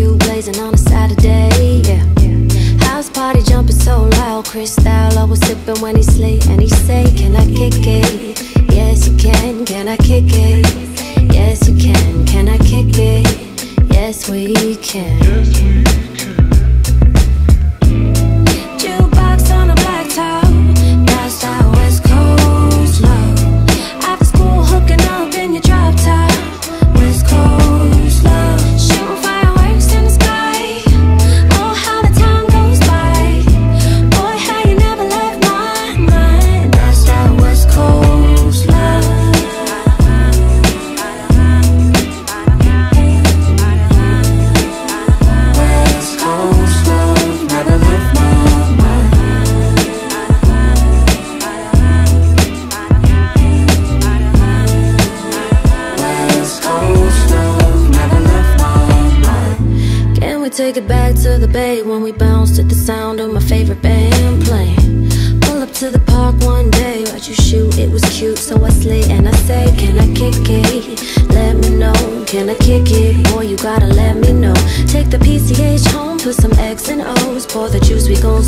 barbecue blazing on a Saturday, yeah. House party jumping so loud, Chris Style always sipping when he sleep, and he say, Can I kick it? Yes you can, can I kick it? Yes you can, can I kick it? Yes we can. Yes, we can. Take it back to the bay when we bounced at the sound of my favorite band playing? Pull up to the park one day, watch you shoot, it was cute, so I slid and I say, Can I kick it? Let me know, can I kick it? Boy, you gotta let me know. Take the PCH home, put some X and O's, pour the juice, we gon'